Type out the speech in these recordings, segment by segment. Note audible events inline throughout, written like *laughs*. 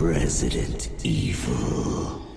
Resident Evil.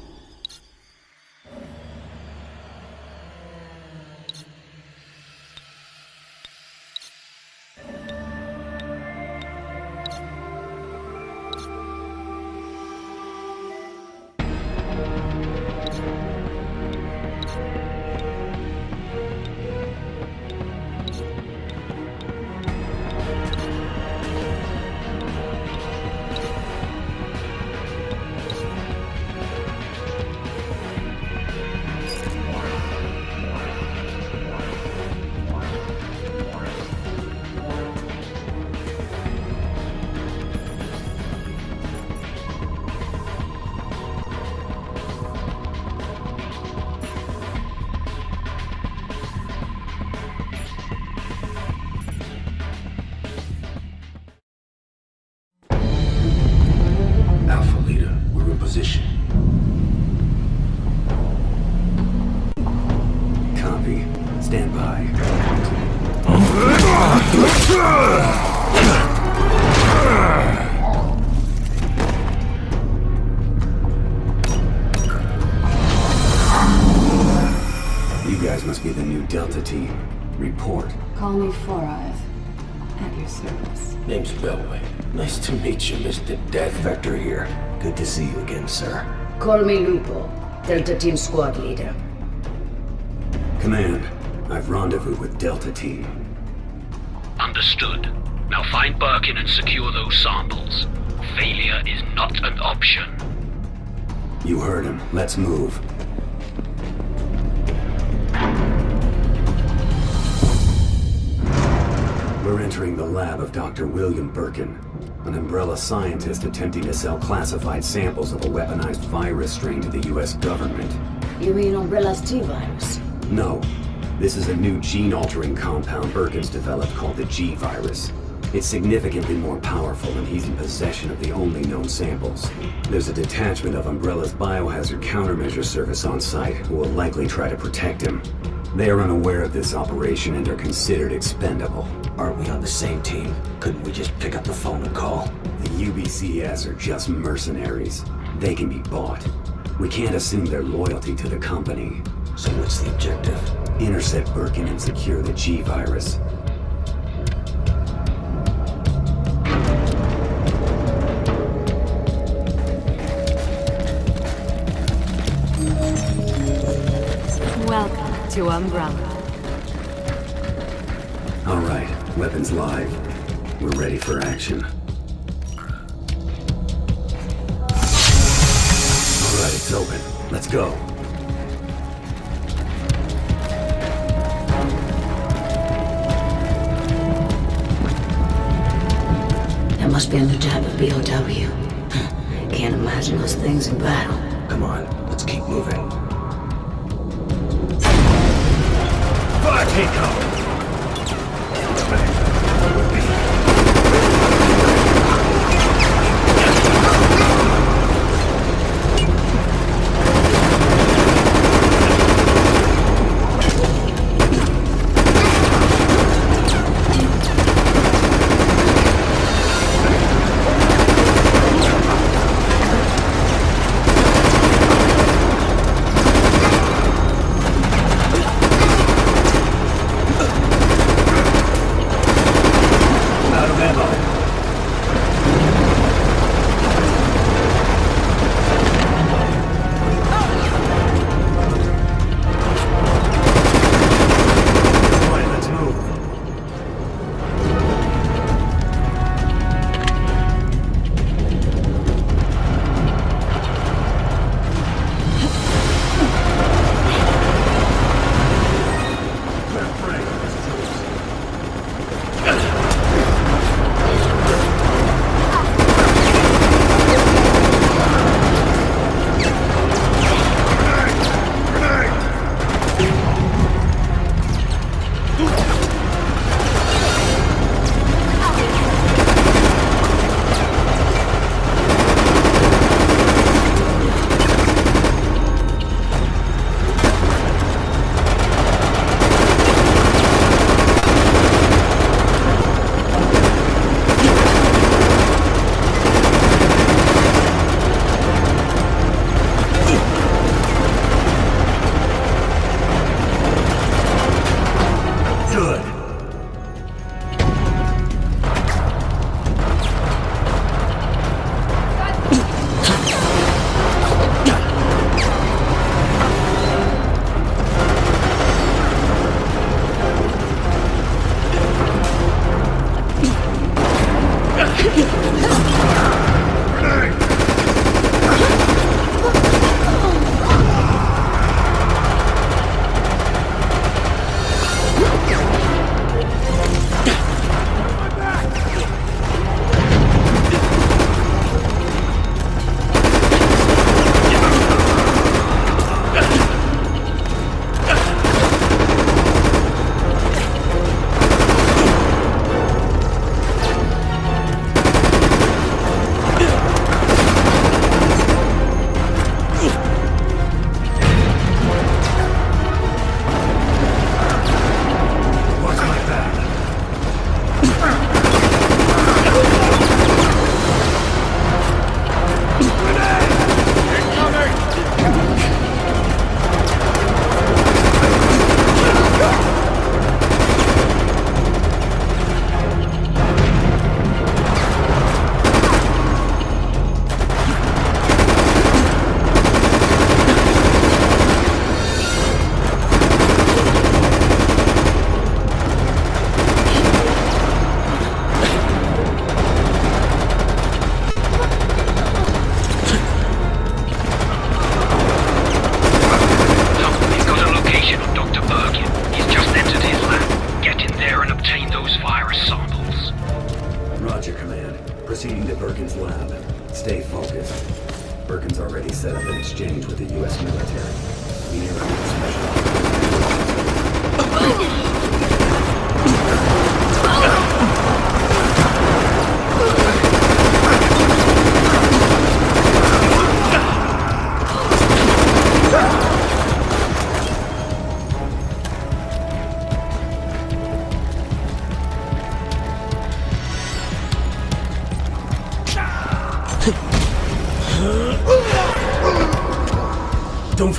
Meet you, Mr. Death Vector here. Good to see you again, sir. Call me Lupo, Delta Team Squad Leader. Command, I've rendezvous with Delta team. Understood. Now find Birkin and secure those samples. Failure is not an option. You heard him. Let's move. We're entering the lab of Dr. William Birkin, an umbrella scientist attempting to sell classified samples of a weaponized virus strain to the US government. You mean Umbrella's T-Virus? No, this is a new gene-altering compound Birkin's developed called the G-Virus. It's significantly more powerful and he's in possession of the only known samples. There's a detachment of Umbrella's biohazard countermeasure service on site who will likely try to protect him. They are unaware of this operation and are considered expendable. Aren't we on the same team? Couldn't we just pick up the phone and call? The UBCS are just mercenaries. They can be bought. We can't assume their loyalty to the company. So what's the objective? Intercept Birkin and secure the G-Virus. Welcome to Umbrella. All right, weapons live. We're ready for action. All right, it's open. Let's go. That must be a new type of BOW. Can't imagine those things in battle. Come on, let's keep moving. Fire takeoff!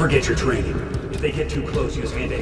Forget your training. If they get too close, use hand-to-hand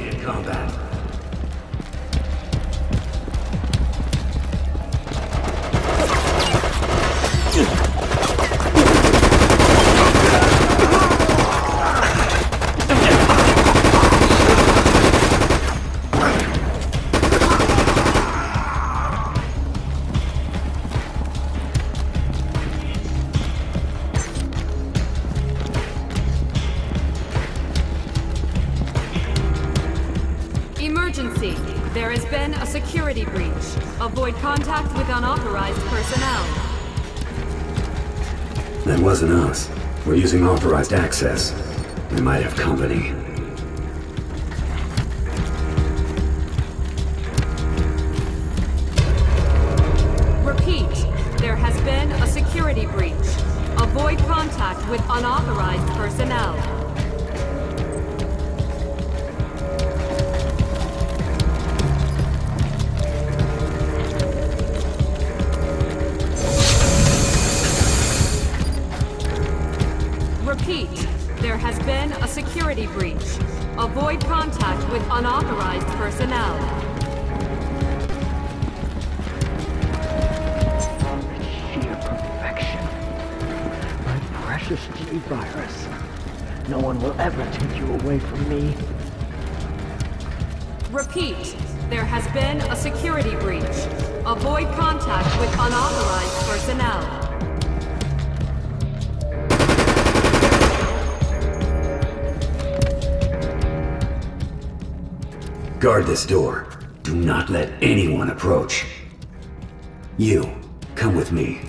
personnel. That wasn't us. We're using authorized access. We might have company. Guard this door. Do not let anyone approach. You, come with me.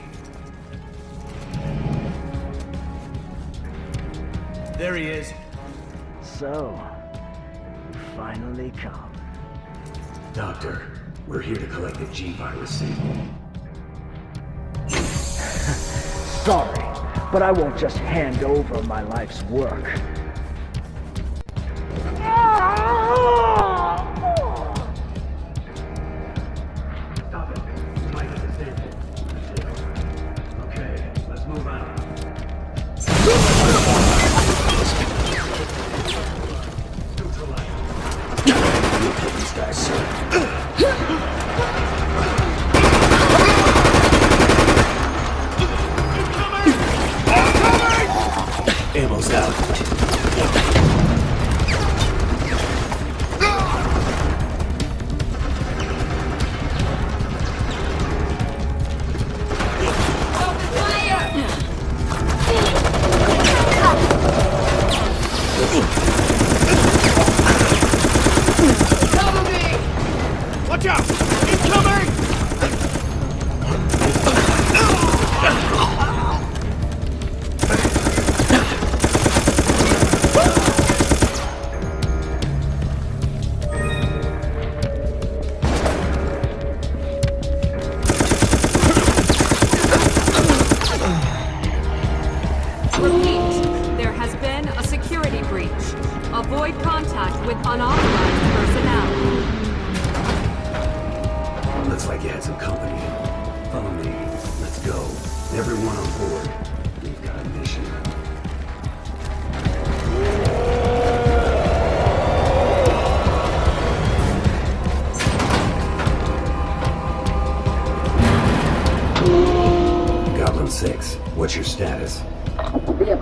There he is. So, you finally come. Doctor, we're here to collect the G-Virus sample. *laughs* Sorry, but I won't just hand over my life's work.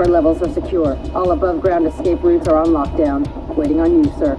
Upper levels are secure. All above ground escape routes are on lockdown. Waiting on you, sir.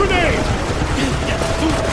Grenade!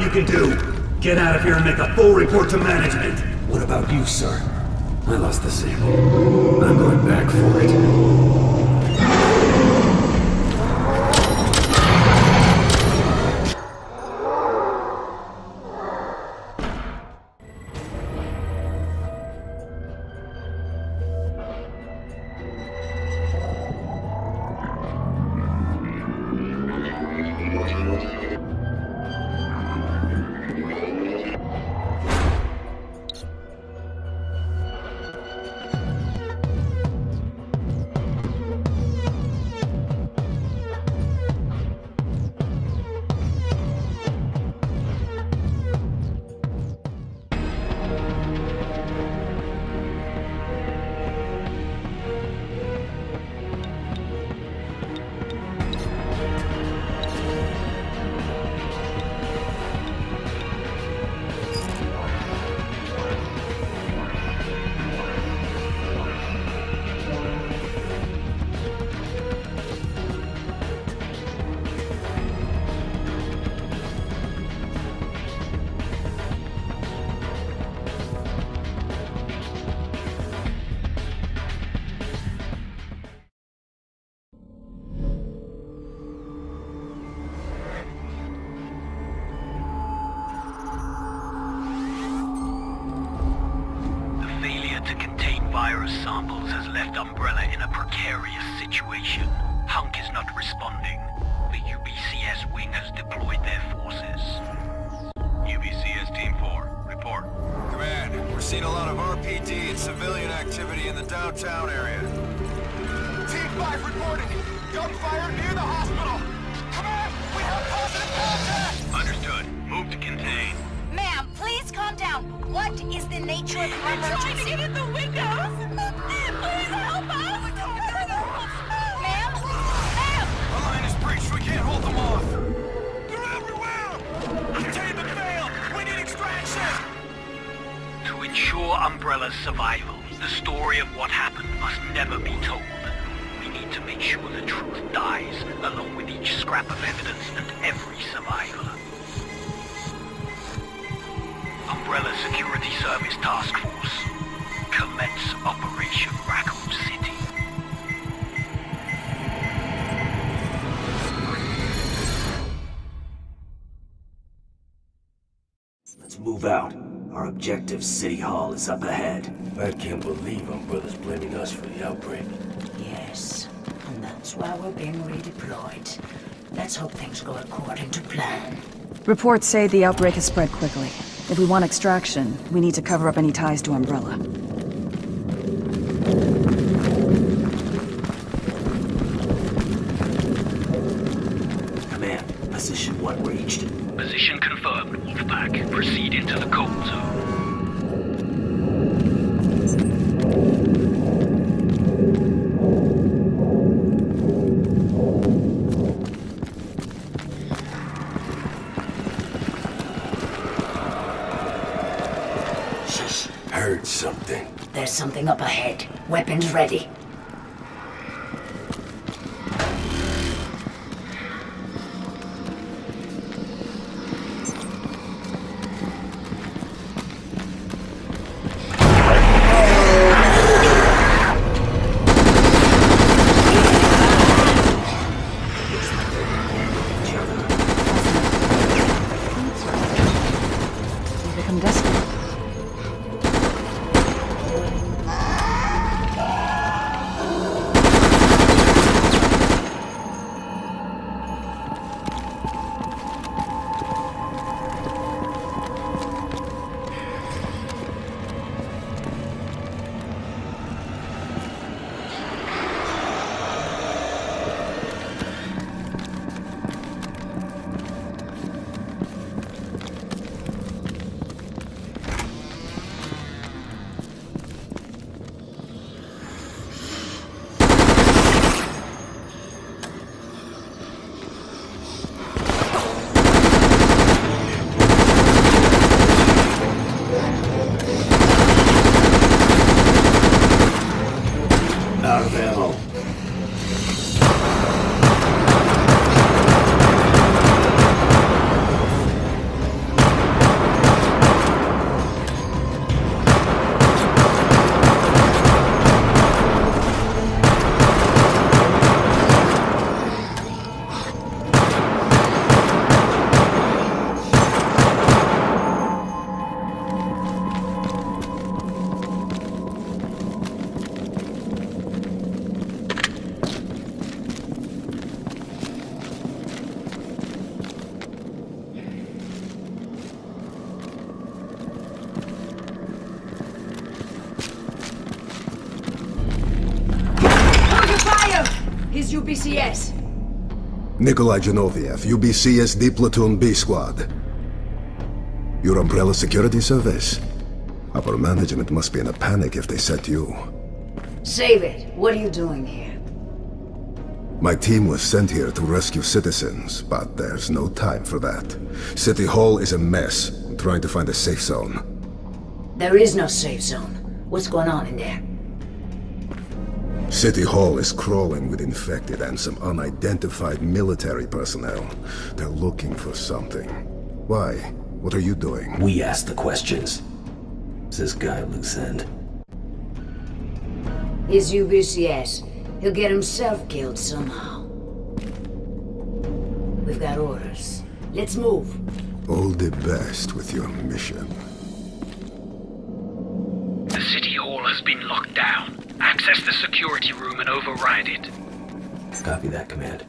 You can do! Get out of here and make a full report to management! What about you, sir? I lost the sample. of City Hall is up ahead. I can't believe our brother's blaming us for the outbreak. Yes, and that's why we're being redeployed. Let's hope things go according to plan. Reports say the outbreak has spread quickly. If we want extraction, we need to cover up any ties to Umbrella. Command, position one reached. Position confirmed, Wolfpack. Proceed into the cold zone. Up ahead. Weapons ready. Nikolai Zinoviev, UBCSD Platoon B Squad. Your Umbrella Security Service? Upper management must be in a panic if they sent you. Save it. What are you doing here? My team was sent here to rescue citizens, but there's no time for that. City Hall is a mess. I'm trying to find a safe zone. There is no safe zone. What's going on in there? City Hall is crawling with infected and some unidentified military personnel. They're looking for something. Why? What are you doing? We ask the questions. Is this guy loose end? Here's UBCS. He'll get himself killed somehow. We've got orders. Let's move. All the best with your mission. Security room and override it. Copy that, Command.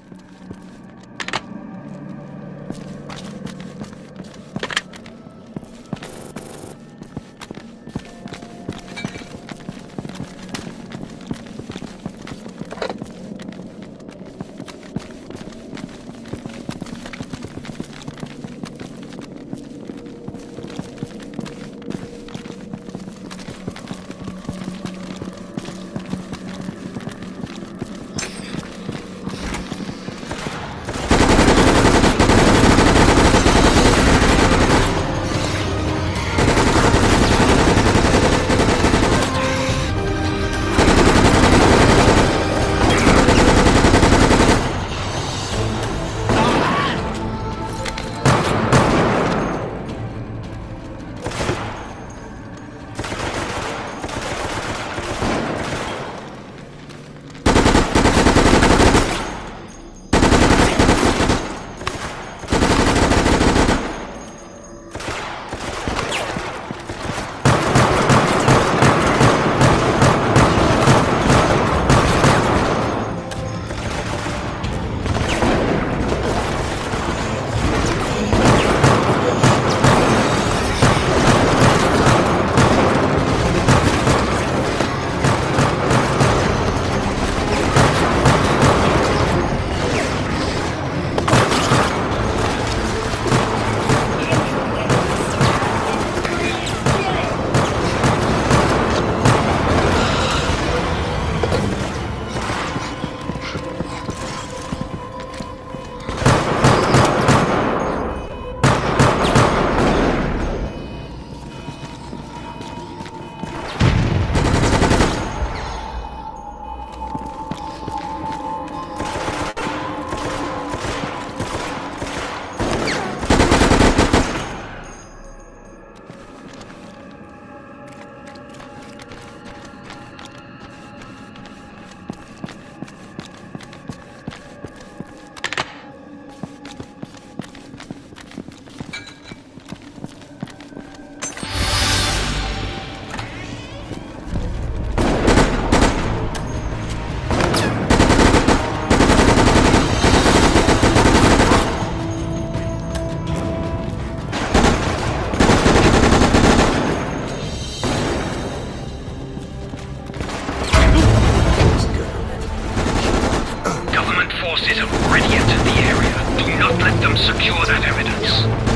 yet in the area. Do not let them secure that evidence.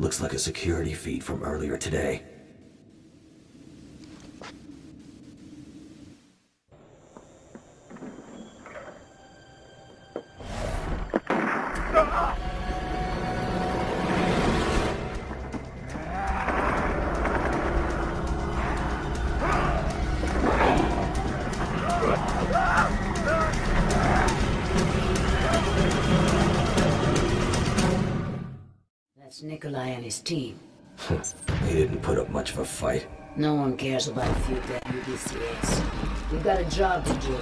Looks like a security feed from earlier today. Ah! Nikolai and his team. *laughs* he didn't put up much of a fight. No one cares about a few dead UBCS. We've got a job to do.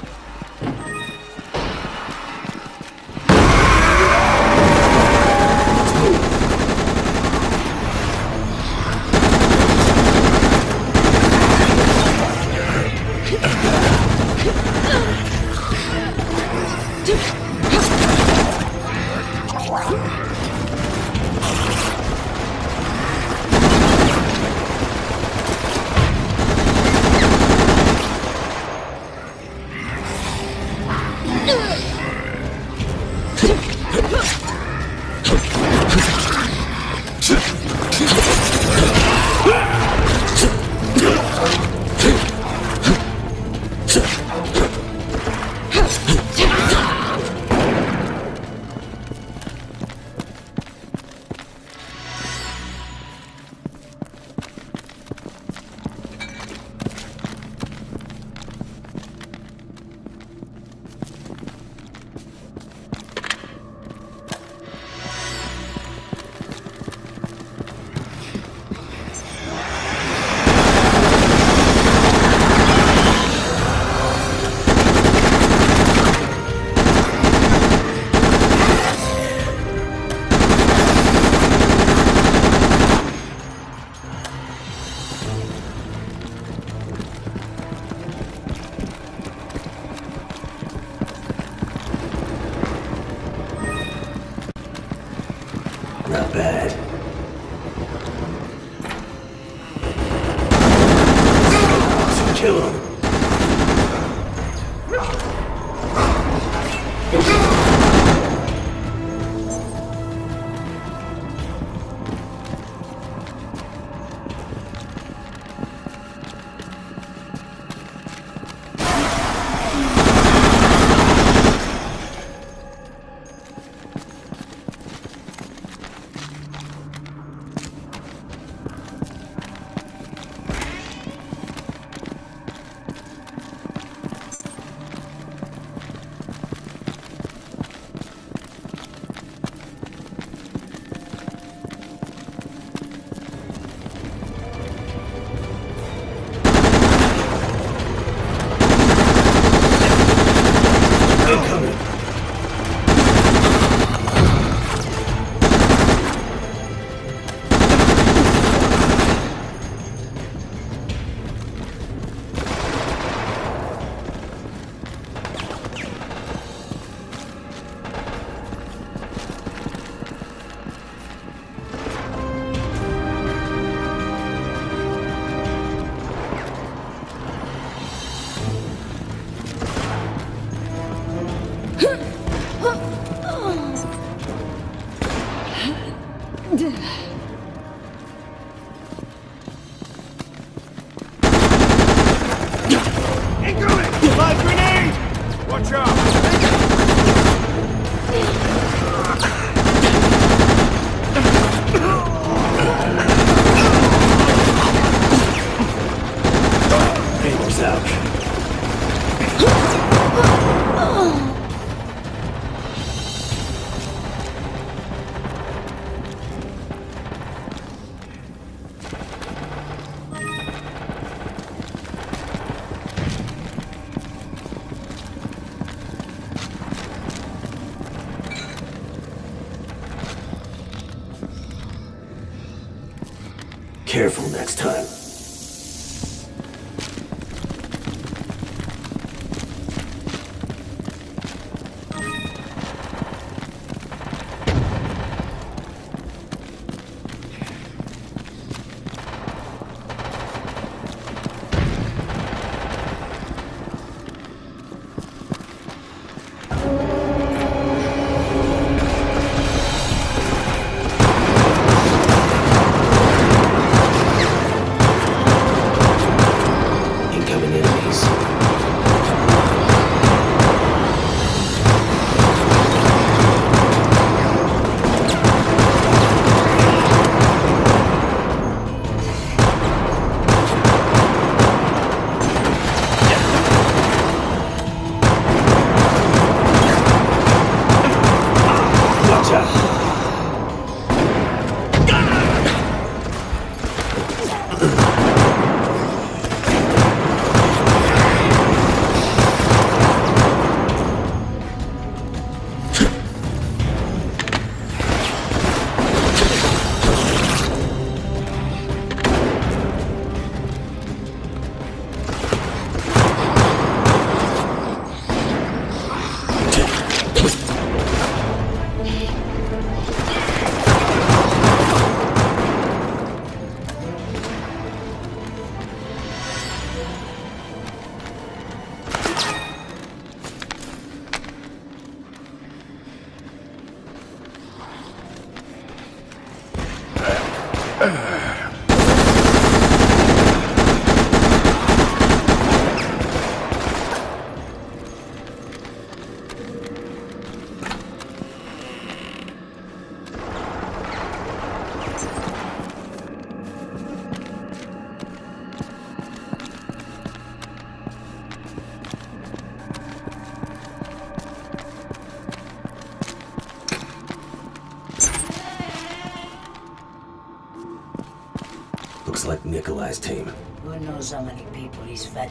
Next time.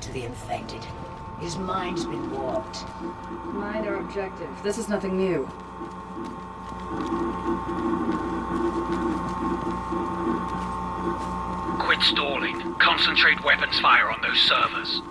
To the infected? His mind's been warped. Mind our objective. This is nothing new. Quit stalling. Concentrate weapons fire on those servers.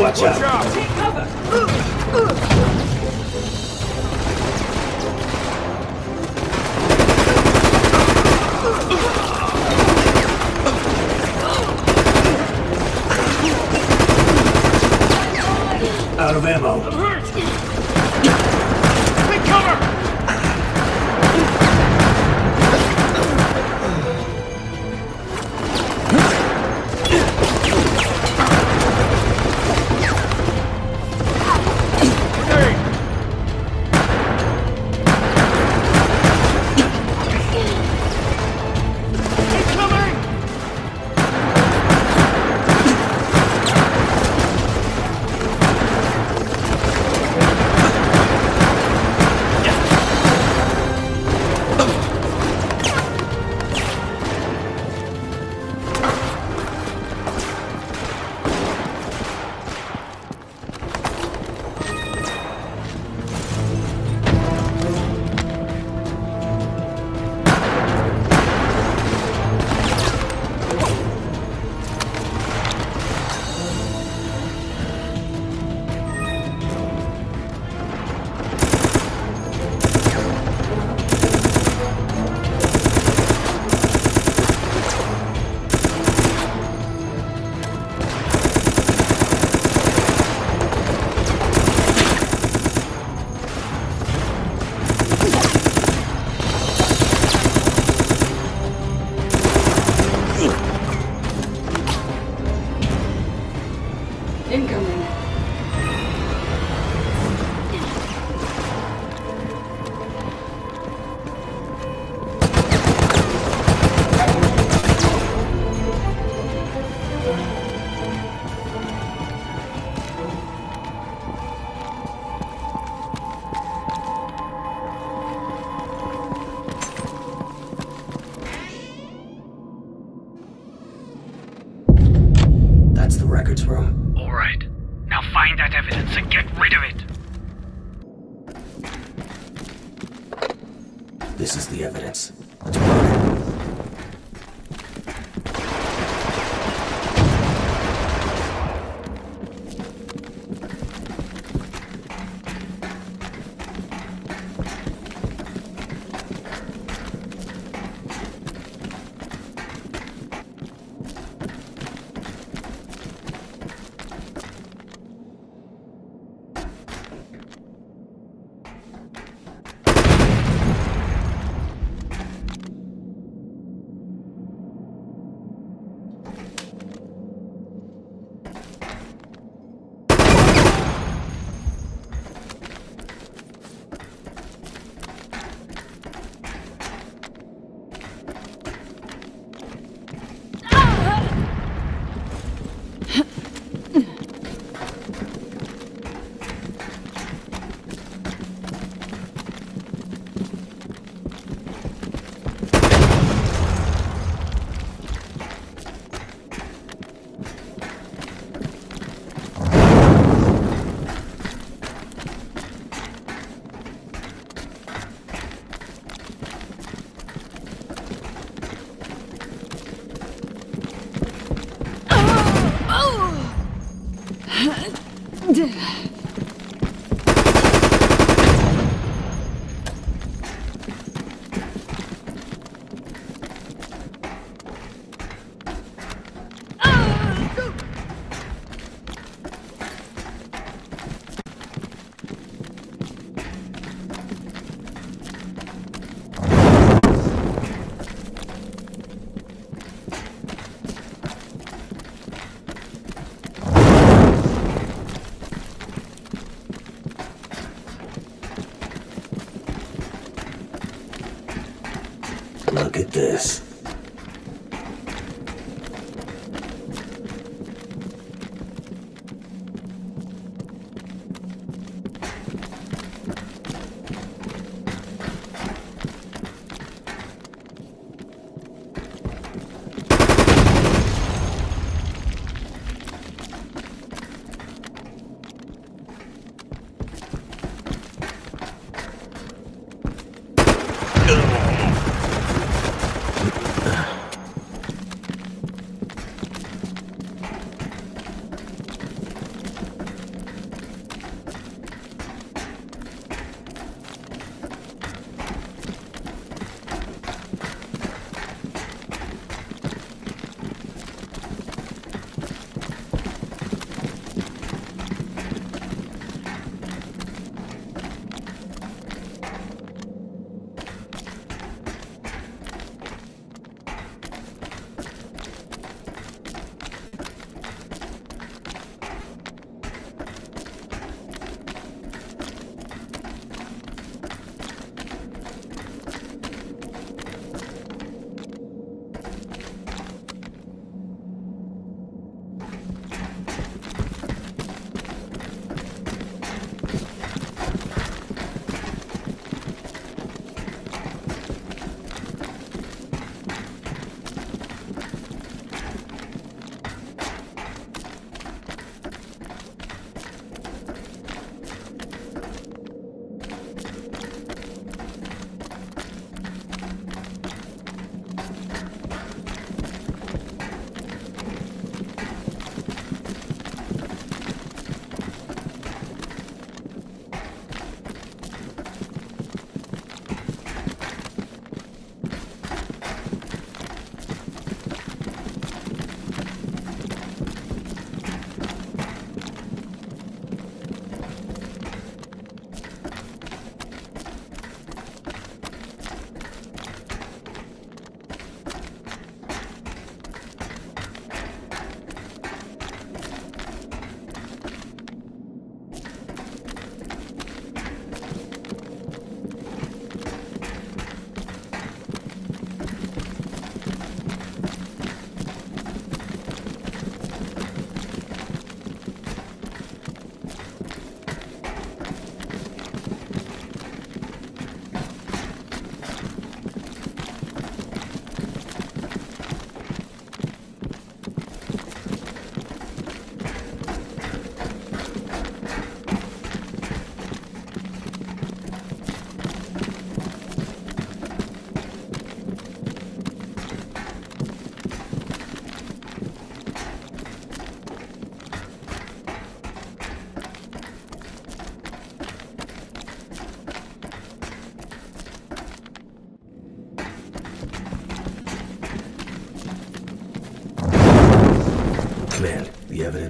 Grenade! Watch out. out! Out of ammo.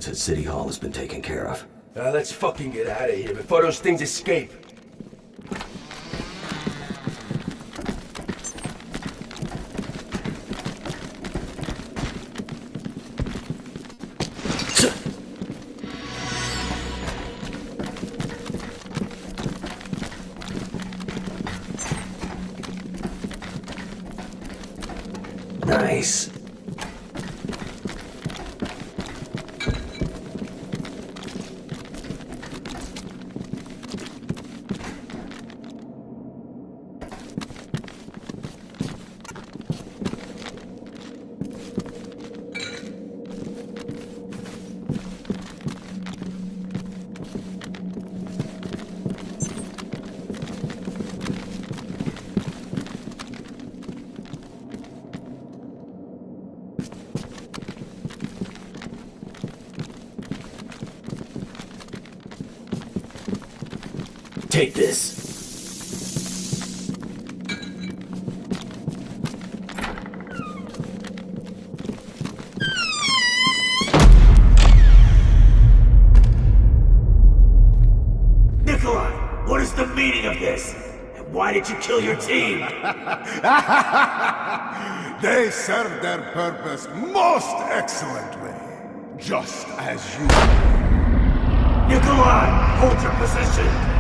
The at City Hall has been taken care of. Now let's fucking get out of here before those things escape. Take this. Nikolai, what is the meaning of this? And why did you kill your team? *laughs* They served their purpose most excellently. Just as you. Nikolai, hold your position.